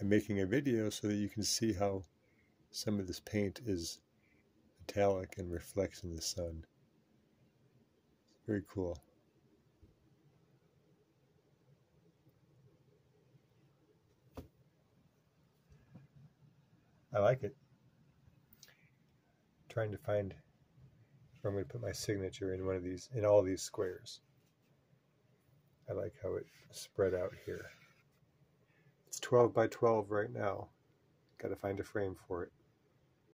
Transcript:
I'm making a video so that you can see how some of this paint is metallic and reflects in the sun. Very cool. I like it. trying to find where I'm going to put my signature in one of these, in all these squares. I like how it spread out here. It's 12 by 12 right now. Got to find a frame for it.